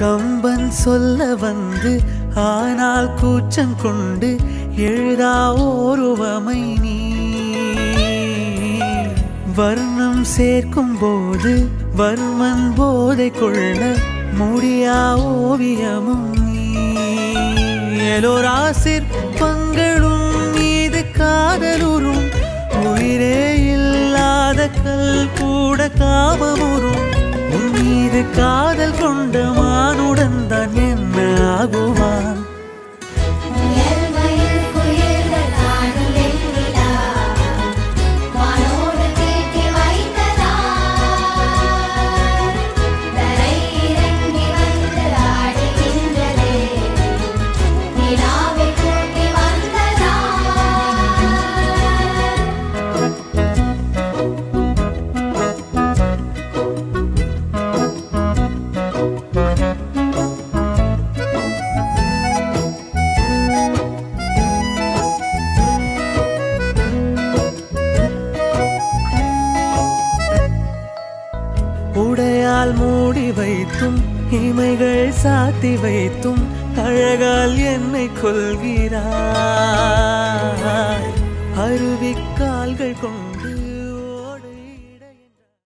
கம்பன் சொல்ல வந்து ஆனால் கூச்சம் கொண்டு எழுதா ஓருவமை நீ. வர்ணம் சேர்க்கும் போது வர்மன் போதை கொள்ள முடியா ஓவியமும் நீ. பங்களும் மீது காதலுறும் உயிரே இல்லாத கல் கூட காமமுறும் மீது காதல் கொண்ட வைத்தும் இமைகள் சாத்தி வைத்தும் அழகால் என்னை கொள்கிறாய் அருவிக்கால்கள் கொண்டு